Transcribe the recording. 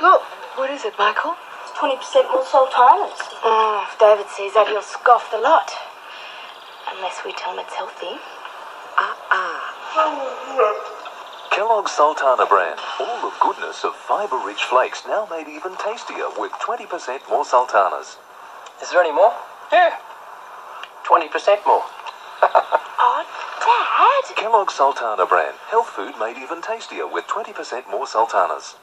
Look, what is it, Michael? 20% more sultanas. Oh, if David sees that, he'll scoff the lot. Unless we tell him it's healthy. Ah ah. Kellogg's Sultana Bran. All the goodness of fibre-rich flakes now made even tastier with 20% more sultanas. Is there any more? Yeah. 20% more. Oh, Dad! Kellogg's Sultana Bran. Health food made even tastier with 20% more sultanas.